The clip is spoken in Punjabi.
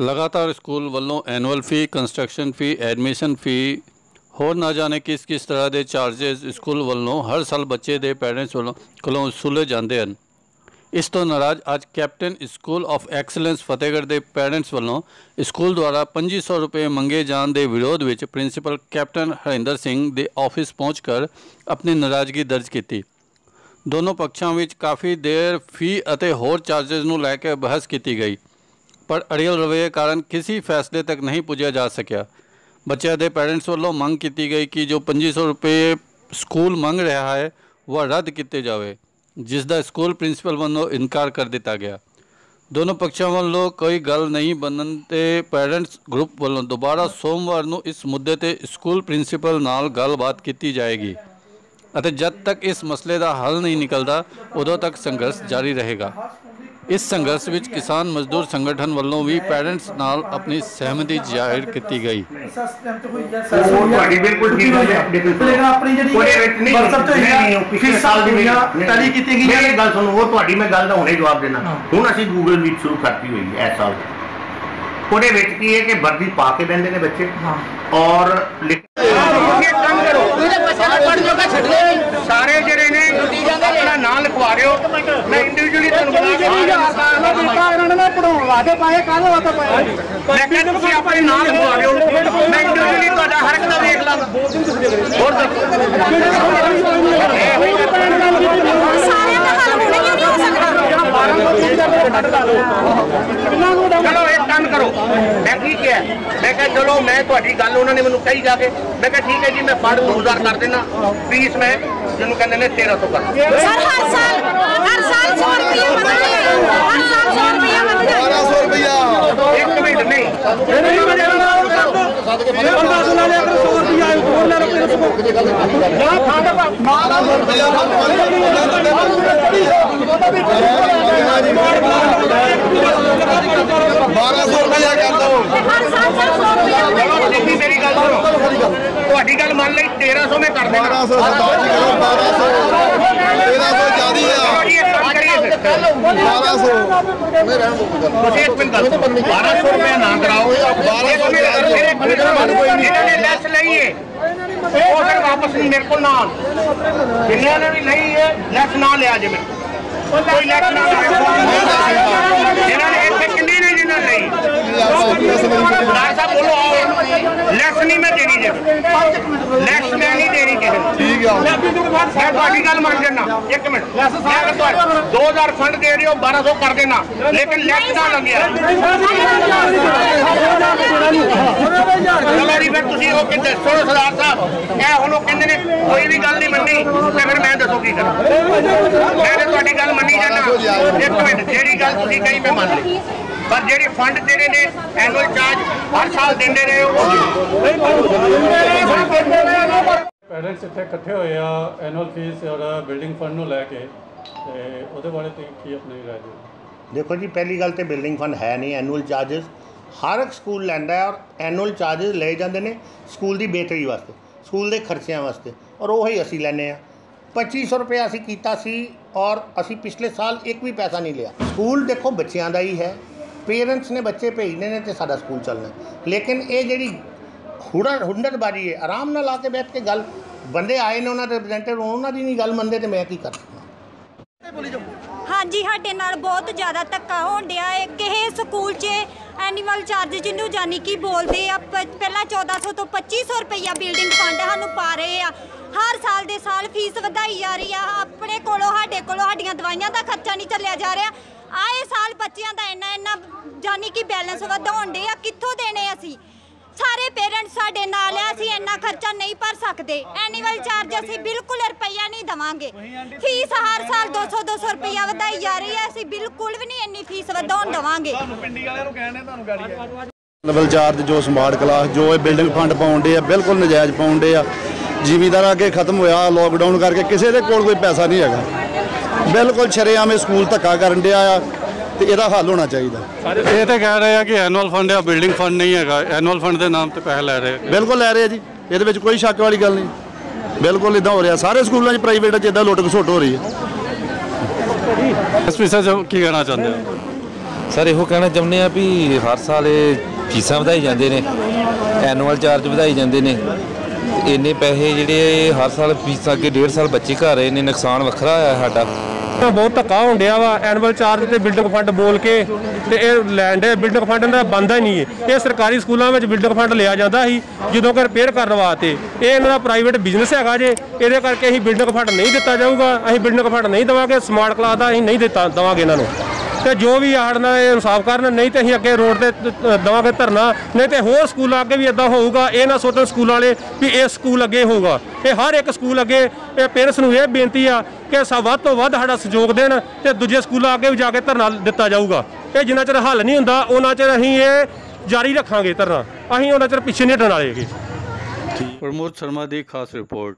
ਲਗਾਤਾਰ ਸਕੂਲ ਵੱਲੋਂ annual fee construction fee admission fee ਹੋਰ ਨਾ ਜਾਣੇ ਕਿਸ ਕਿਸ ਤਰ੍ਹਾਂ ਦੇ ਚਾਰजेस ਸਕੂਲ ਵੱਲੋਂ ਹਰ ਸਾਲ ਬੱਚੇ ਦੇ ਪੈਰੈਂਟਸ ਵੱਲੋਂ ਕੋਲੋਂ ਸੁਲੇ ਜਾਂਦੇ ਹਨ। ਇਸ ਤੋਂ ਨਾਰਾਜ਼ ਅੱਜ captain school of excellence Fatehgarh ਦੇ ਪੈਰੈਂਟਸ ਵੱਲੋਂ ਸਕੂਲ ਦੁਆਰਾ 2500 ਰੁਪਏ ਮੰਗੇ ਜਾਣ ਦੇ ਵਿਰੋਧ ਵਿੱਚ ਪ੍ਰਿੰਸੀਪਲ ਕੈਪਟਨ ਹਰਿੰਦਰ ਸਿੰਘ ਦੇ ਆਫਿਸ ਪਹੁੰਚ ਕਰ ਆਪਣੀ ਨਾਰਾਜ਼ਗੀ ਦਰਜ ਕੀਤੀ। ਦੋਨੋਂ ਪੱਖਾਂ ਵਿੱਚ ਕਾਫੀ ਦੇਰ ਫੀ ਅਤੇ ਹੋਰ ਚਾਰजेस ਨੂੰ ਲੈ ਕੇ ਬਹਿਸ ਕੀਤੀ ਗਈ। ਪਰ ਅੜੀਅਲ ਰਵੱਈਏ ਕਾਰਨ ਕਿਸੇ ਫੈਸਲੇ ਤੱਕ ਨਹੀਂ ਪੁੱਜਿਆ ਜਾ ਸਕਿਆ। ਬੱਚਿਆਂ ਦੇ ਪੈਰੈਂਟਸ ਵੱਲੋਂ ਮੰਗ ਕੀਤੀ ਗਈ ਕਿ ਜੋ 2500 ਰੁਪਏ ਸਕੂਲ ਮੰਗ ਰਿਹਾ ਹੈ, ਉਹ ਰੱਦ ਕੀਤੇ ਜਾਵੇ, ਜਿਸ ਦਾ ਸਕੂਲ ਪ੍ਰਿੰਸੀਪਲ ਵੱਲੋਂ ਇਨਕਾਰ ਕਰ ਦਿੱਤਾ ਗਿਆ। ਦੋਨੋਂ ਪੱਖਾਂ ਵੱਲੋਂ ਕੋਈ ਗੱਲ ਨਹੀਂ ਬਣਨ ਤੇ ਪੈਰੈਂਟਸ ਗਰੁੱਪ ਵੱਲੋਂ ਦੁਬਾਰਾ ਸੋਮਵਾਰ ਨੂੰ ਇਸ ਮੁੱਦੇ ਤੇ ਸਕੂਲ ਪ੍ਰਿੰਸੀਪਲ ਨਾਲ ਗੱਲਬਾਤ ਕੀਤੀ ਜਾਏਗੀ ਅਤੇ ਜਦ ਤੱਕ ਇਸ ਮਸਲੇ ਦਾ ਹੱਲ ਨਹੀਂ ਨਿਕਲਦਾ, ਉਦੋਂ ਤੱਕ ਸੰਘਰਸ਼ ਜਾਰੀ ਰਹੇਗਾ। ਇਸ ਸੰਘਰਸ਼ ਵਿੱਚ ਕਿਸਾਨ ਮਜ਼ਦੂਰ ਸੰਗਠਨ ਵੱਲੋਂ ਵੀ ਪੈਰੈਂਟਸ ਨਾਲ ਆਪਣੀ ਸਹਿਮਤੀ ਜ਼ਾਹਿਰ ਕੀਤੀ ਗਈ। ਤੁਹਾਡੀ ਬਿਲਕੁਲ ਠੀਕ ਹੈ। ਆਪਣੀ ਜਿਹੜੀ ਵਟਸਐਪ ਤੇ ਉਹ ਪਿਛਲੇ ਸਾਲ ਦੀ ਟੈਲੀ ਕੀਤੀ ਗਈ ਮੇਰੀ ਗੱਲ ਸੁਣੋ ਉਹ ਤੁਹਾਡੀ ਮੈਂ ਗੱਲ ਦਾ ਹੁਣੇ ਜਵਾਬ ਦੇਣਾ ਹੁਣ ਅਸੀਂ ਗੂਗਲ ਮੀਟ ਸ਼ੁਰੂ ਕਰਤੀ ਹੋਈ ਹੈ ਇਸ ਸਾਲ। ਉਹਦੇ ਵਿੱਚ ਕੀ ਹੈ ਕਿ ਵਰਦੀ ਪਾ ਕੇ ਬੈੰਦੇ ਨੇ ਬੱਚੇ। ਔਰ ਲਿਖ- ਇਹ ਕੰਮ ਕਰੋ। ਸਾਰੇ ਜਿਹੜੇ ਨੇ ਆਪਣਾ ਨਾਂ ਲਿਖਵਾ ਰਿਓ ਮੈਂ ਇੰਡੀਵਿਜੂਅਲੀ ਤੁਹਾਨੂੰ ਬੁਲਾ ਕੇ ਮੈਂ ਕਹਿੰਦਾ ਤੁਸੀਂ ਆਪਣੇ ਨਾਂ ਲਿਖਵਾ ਰਿਓ ਮੈਂ ਇੰਡੀਵਿਜੂਅਲੀ ਤੁਹਾਡਾ ਹਰ ਇੱਕ ਦਾ ਵੇਖ ਲਾਂਗਾ ਹੋਰ ਦੱਸੋ ਸਾਰਿਆਂ ਦਾ ਹੱਲ ਹੋਣਾ ਕਿਉਂ ਨਹੀਂ ਹੋ ਸਕਦਾ ਚਲੋ ਇੱਕ ਕੰਮ ਕਰੋ ਕਿਹਾ ਮੈਂ ਕਿਹਾ ਚਲੋ ਮੈਂ ਤੁਹਾਡੀ ਗੱਲ ਉਹਨਾਂ ਨੇ ਮੈਨੂੰ ਕਹੀ ਜਾ ਕੇ। ਮੈਂ ਕਿਹਾ ਠੀਕ ਹੈ ਜੀ ਮੈਂ ਫੜ 2000 ਕਰ ਦੇਣਾ ਫੀਸ ਮੈਂ ਜਿਹਨੂੰ ਕਹਿੰਦੇ ਨੇ 1300 ਕਰ ਸਰ ਹਰ ਸਾਲ ਹਰ ਸਾਲ 100 ਰੁਪਏ ਆ ਹਰ ਸਾਲ 100 ਰੁਪਏ ਆ 1200 ਰੁਪਇਆ ਇੱਕ ਮਿੰਟ ਨਹੀਂ। ਰੁਪਇਆ ਕਰ ਦੋ ਹਰ ਸਾਲ ਸਰ 100 ਰੁਪਏ ਮੰਗਦੇ ਚਲੋ ਆ। ਤੁਸੀਂ ਮੇਰੀ ਗੱਲ ਸੁਣੋ ਤੁਹਾਡੀ ਗੱਲ ਮੰਨ ਲਈ 1300 ਮੈਂ ਕਰ ਦੇਣਾ 1200 ਸਰਦਾਰ ਜੀ ਕਰੋ 1200 1300 ਜਿਆਦੀ ਆ ਜੀ ਇੱਕ ਕੰਮ ਕਰੀਏ ਫਿਰ 1200 ਤੁਸੀਂ ਇੱਕ ਮਿੰਟ ਗੱਲ 1200 ਰੁਪਏ ਨਾ ਕਰਾਓ 1200 ਇਹਨਾਂ ਨੇ ਲੈਸ ਲਈ ਹੈ ਉਹ ਫਿਰ ਵਾਪਸ ਨਹੀਂ ਮੇਰੇ ਕੋਲ ਨਾ ਆਉਣ ਜਿੰਨਿਆਂ ਨੇ ਵੀ ਲਈ ਹੈ ਲੈਸ ਨਾ ਲਿਆ ਜੇ ਮੇਰੇ ਕੋਲ। ਕੋਈ ਲੈਸ ਨਾ ਲਿਆ ਇਹਨਾਂ ਨੇ ਇੱਥੇ ਕਿੰਨੇ ਨੇ ਜਿਨ੍ਹਾਂ ਨੇ ਲਈ ਸਰਦਾਰ ਸਾਹਿਬ ਬੋਲੋ ਆਓ ਲੈਸ ਨਹੀਂ ਮੈਂ ਦੇਣੀ। ਜੇ ਲੈਸ ਮੈਂ ਨਹੀਂ ਦੇਣੀ ਕਿਸੇ ਨੂੰ। ਠੀਕ ਆ। ਮੈਂ ਤੁਹਾਡੀ ਗੱਲ ਮੰਨ ਲੈਣਾ ਇੱਕ ਮਿੰਟ। ਤੁਹਾਨੂੰ 2000 ਫੰਡ ਦੇ ਰਹੇ ਹੋ 1200 ਕਰ ਦੇਣਾ। ਲੇਕਿਨ ਲੈਸ ਨਾ ਲੰਗਿਆ ਚਲੋ ਜੀ ਫਿਰ ਤੁਸੀਂ ਉਹ ਕਹਿੰਦੇ ਸੁਣੋ ਸਰਦਾਰ ਸਾਹਿਬ ਇਹ ਹੁਣ ਉਹ ਕਹਿੰਦੇ ਨੇ ਕੋਈ ਵੀ ਗੱਲ ਨਹੀਂ ਮੰਨੀ ਤੇ ਫਿਰ ਮੈਂ ਦੱਸੋ ਕੀ ਕਰਾਂ। ਮੈਂ ਤੇ ਤੁਹਾਡੀ ਗੱਲ ਮੰਨੀ ਜਾਣਾ ਇੱਕ ਮਿੰਟ ਜਿਹੜੀ ਗੱਲ ਤੁਸੀਂ ਕਹੀ ਮੈਂ ਮੰਨ ਲਈ। ਪਰ ਜਿਹੜੇ ਫੰਡ ਜਿਹੜੇ ਨੇ ਐਨੂਅਲ ਚਾਰਜ ਹਰ ਸਾਲ ਦਿੰਦੇ ਨੇ ਉਹ ਪੈਰੈਂਟਸ ਇੱਥੇ ਇਕੱਠੇ ਹੋਏ ਆ ਐਨੂਅਲ ਫੀਸ ਔਰ ਬਿਲਡਿੰਗ ਫੰਡ ਨੂੰ ਲੈ ਕੇ ਤੇ ਉਹਦੇ ਬਾਰੇ ਤੁਸੀਂ ਕੀ ਆਪਣੀ ਰਾਏ ਦਿਓ? ਦੇਖੋ ਜੀ ਪਹਿਲੀ ਗੱਲ ਤੇ ਬਿਲਡਿੰਗ ਫੰਡ ਹੈ ਨਹੀਂ ਐਨੂਅਲ ਚਾਰजेस ਹਰ ਇੱਕ ਸਕੂਲ ਲੈਂਦਾ ਹੈ ਔਰ ਐਨੂਅਲ ਚਾਰजेस ਲਏ ਜਾਂਦੇ ਨੇ ਸਕੂਲ ਦੀ ਬਿਹਤਰੀ ਵਾਸਤੇ ਸਕੂਲ ਦੇ ਖਰਚਿਆਂ ਵਾਸਤੇ ਔਰ ਉਹ ਹੀ ਅਸੀਂ ਲੈਨੇ ਆ 2500 ਰੁਪਏ ਅਸੀਂ ਕੀਤਾ ਸੀ ਔਰ ਅਸੀਂ ਪਿਛਲੇ ਸਾਲ ਇੱਕ ਵੀ ਪੈਸਾ ਨਹੀਂ ਲਿਆ। ਸਕੂਲ ਦੇਖੋ ਬੱਚਿਆਂ ਦਾ ਹੀ ਹੈ ਪੇਰੈਂਟਸ ਨੇ ਬੱਚੇ ਭੇਜਣੇ ਨੇ ਤੇ ਸਾਡਾ ਸਕੂਲ ਚੱਲਣਾ ਲੇਕਿਨ ਇਹ ਜਿਹੜੀ ਹੁੜਾ ਹੁੰਡਤਬਾਜ਼ੀ ਹੈ, ਆਰਾਮ ਨਾਲ ਆ ਕੇ ਬੈਠ ਕੇ ਗੱਲ ਬੰਦੇ ਆਏ ਨੇ ਉਹਨਾਂ ਦੇ ਰਿਪਰੈਜ਼ੈਂਟੇਟਿਵ ਉਹਨਾਂ ਦੀ ਨਹੀਂ ਗੱਲ ਮੰਨਦੇ ਤੇ ਮੈਂ ਕੀ ਕਰ? ਹਾਂਜੀ, ਸਾਡੇ ਨਾਲ ਬਹੁਤ ਜ਼ਿਆਦਾ ਧੱਕਾ ਹੋਣ ਡਿਆ ਹੈ। ਕਿਸੇ ਸਕੂਲ 'ਚ ਐਨੂਅਲ ਚਾਰਜ ਜਿਹਨੂੰ ਜਾਨੀ ਕਿ ਬੋਲਦੇ ਆ ਪਹਿਲਾਂ 1400 ਤੋਂ 2500 ਰੁਪਈਆ ਬਿਲਡਿੰਗ ਫੰਡ ਸਾਨੂੰ ਪਾ ਰਹੇ ਆ। ਹਰ ਸਾਲ ਦੇ ਸਾਲ ਫੀਸ ਵਧਾਈ ਜਾ ਰਹੀ ਆ। ਆਪਣੇ ਕੋਲੋਂ, ਸਾਡੇ ਕੋਲੋਂ ਸਾਡੀਆਂ ਦਵਾਈਆਂ ਦਾ ਖਰਚਾ ਨਹੀਂ ਚੱਲਿਆ ਜਾ ਰਿਹਾ। ਆਏ ਸਾਲ ਬੱਚਿਆਂ ਦਾ ਇੰਨਾ ਇੰਨਾ ਜਾਨੀ ਕਿ ਬੈਲੈਂਸ ਵਧਾਉਣ ਦੇ ਆ ਕਿੱਥੋਂ ਦੇਣੇ ਅਸੀਂ? ਸਾਰੇ ਪੇਰੈਂਟਸ ਸਾਡੇ ਨਾਲ ਆ ਅਸੀਂ ਇੰਨਾ ਖਰਚਾ ਨਹੀਂ ਭਰ ਸਕਦੇ। ਐਨੂਅਲ ਚਾਰਜ ਅਸੀਂ ਬਿਲਕੁਲ ਰੁਪਈਆ ਨਹੀਂ ਦਵਾਂਗੇ। ਫੀਸ ਹਰ ਸਾਲ 200 200 ਰੁਪਈਆ ਵਧਾਈ ਜਾ ਰਹੀ ਹੈ ਅਸੀਂ ਬਿਲਕੁਲ ਵੀ ਨਹੀਂ ਇੰਨੀ ਫੀਸ ਵਧਾਉਣ ਦਵਾਂਗੇ। ਲੈਵਲ ਚਾਰਜ ਜੋ ਸਮਾਰਟ ਕਲਾਸ ਜੋ ਇਹ ਬਿਲਡਿੰਗ ਫੰਡ ਪਾਉਂਦੇ ਆ ਬਿਲਕੁਲ ਨਜਾਇਜ਼ ਪਾਉਂਦੇ ਆ। ਜ਼ਿਮੀਦਾਰ ਅੱਗੇ ਖਤਮ ਹੋਇਆ ਲੋਕਡਾਊਨ ਕਰਕੇ ਕਿਸੇ ਦੇ ਕੋਲ ਕੋਈ ਪੈਸਾ ਨਹੀਂ ਹੈਗਾ। ਬਿਲਕੁਲ ਸ਼ਰੇਆਮ ਇਹ ਸਕੂਲ ਧੱਕਾ ਕਰਨ ਡਿਆ ਆ ਤੇ ਇਹਦਾ ਹੱਲ ਹੋਣਾ ਚਾਹੀਦਾ। ਇਹ ਤਾਂ ਕਹਿ ਰਹੇ ਆ ਕਿ ਐਨੂਅਲ ਫੰਡ ਆ ਬਿਲਡਿੰਗ ਫੰਡ ਨਹੀਂ ਹੈਗਾ। ਐਨੂਅਲ ਫੰਡ ਦੇ ਨਾਮ ਤੇ ਪੈਸੇ ਲੈ ਰਹੇ। ਬਿਲਕੁਲ ਲੈ ਰਹੇ ਆ ਜੀ। ਇਹਦੇ ਵਿੱਚ ਕੋਈ ਸ਼ੱਕ ਵਾਲੀ ਗੱਲ ਨਹੀਂ। ਬਿਲਕੁਲ ਇਦਾਂ ਹੋ ਰਿਹਾ। ਸਾਰੇ ਸਕੂਲਾਂ 'ਚ ਪ੍ਰਾਈਵੇਟ 'ਚ ਇਦਾਂ ਲੁੱਟ ਖਸੁੱਟ ਹੋ ਰਹੀ ਹੈ। ਐਸਪੀ ਸਾਹਿਬ ਕੀ ਕਹਿਣਾ ਚਾਹੁੰਦੇ ਹੋ? ਸਰ ਇਹੋ ਕਹਿਣਾ ਚਾਹੁੰਦੇ ਆ ਵੀ ਹਰ ਸਾਲ ਇਹ ਫੀਸਾਂ ਵਧਾਈ ਜਾਂਦੇ ਨੇ। ਐਨੂਅਲ ਚਾਰਜ ਵਧਾਈ ਜਾਂਦੇ ਨੇ। ਇੰਨੇ ਪੈਸੇ ਜਿਹੜੇ ਹਰ ਸਾਲ ਫੀਸਾਂ ਅੱਗੇ ਡੇਢ ਸਾਲ ਬੱਚੇ ਘਰ ਰਹੇ ਨੇ ਨੁਕਸਾਨ ਵੱਖਰਾ ਹੋਇਆ ਸਾਡਾ। ਬਹੁਤ ਧੱਕਾ ਹੋਣ ਡਿਆ ਵਾ ਐਨੂਅਲ ਚਾਰਜ ਤੇ ਬਿਲਡਿੰਗ ਫੰਡ ਬੋਲ ਕੇ ਤੇ ਇਹ ਲੈਂਡ ਹੈ ਬਿਲਡਿੰਗ ਫੰਡ ਦਾ ਬੰਦਾ ਹੀ ਨਹੀਂ ਹੈ। ਇਹ ਸਰਕਾਰੀ ਸਕੂਲਾਂ ਵਿੱਚ ਬਿਲਡਿੰਗ ਫੰਡ ਲਿਆ ਜਾਂਦਾ ਸੀ, ਜਦੋਂ ਕਿ ਰਿਪੇਅਰ ਕਰਨ ਵਾਸਤੇ। ਇਹ ਇਹਨਾਂ ਦਾ ਪ੍ਰਾਈਵੇਟ ਬਿਜ਼ਨਸ ਹੈਗਾ ਜੇ, ਇਹਦੇ ਕਰਕੇ ਅਸੀਂ ਬਿਲਡਿੰਗ ਫੰਡ ਨਹੀਂ ਦਿੱਤਾ ਜਾਊਗਾ, ਅਸੀਂ ਬਿਲਡਿੰਗ ਫੰਡ ਨਹੀਂ ਦੇਵਾਂਗੇ ਸਮਾਰਟ ਕਲਾਸ ਦਾ ਅਸੀਂ ਨਹੀਂ ਦਿੱਤਾ, ਦੇਵਾਂਗੇ ਇਹਨਾਂ ਨੂੰ। ਤੇ ਜੋ ਵੀ ਆੜ ਨਾਲ ਇਹ ਇਨਸਾਫ ਕਰਨ ਨਹੀਂ ਤੇ ਅਸੀਂ ਅੱਗੇ ਰੋਡ ਤੇ ਦੇਵਾਂਗੇ ਧਰਨਾ ਨਹੀਂ ਤੇ ਹੋਰ ਸਕੂਲਾਂ ਅੱਗੇ ਵੀ ਇਦਾਂ ਹੋਊਗਾ ਇਹ ਨਾ ਸੋਚਣ ਸਕੂਲ ਵਾਲੇ ਵੀ ਇਹ ਸਕੂਲ ਅੱਗੇ ਹੋਊਗਾ। ਇਹ ਹਰ ਇੱਕ ਸਕੂਲ ਅੱਗੇ ਇਹ ਪੇਰੈਂਟਸ ਨੂੰ ਇਹ ਬੇਨਤੀ ਆ ਕਿ ਸਾ ਵੱਧ ਤੋਂ ਵੱਧ ਸਾਡਾ ਸਹਿਯੋਗ ਦੇਣ ਤੇ ਦੂਜੇ ਸਕੂਲਾਂ ਅੱਗੇ ਵੀ ਜਾ ਕੇ ਧਰਨਾ ਦਿੱਤਾ ਜਾਊਗਾ। ਇਹ ਜਿੰਨਾ ਚਿਰ ਹੱਲ ਨਹੀਂ ਹੁੰਦਾ ਉਹਨਾਂ ਚਿਰ ਅਸੀਂ ਇਹ ਜਾਰੀ ਰੱਖਾਂਗੇ ਧਰਨਾ। ਅਸੀਂ ਉਹਨਾਂ ਚਿਰ ਪਿੱਛੇ ਨਹੀਂ ਹਟਣ ਵਾਲੇ ਹੈਗੇ। ਪ੍ਰਮੋਦ ਸ਼ਰਮਾ ਦੀ ਖਾਸ ਰਿਪੋਰਟ।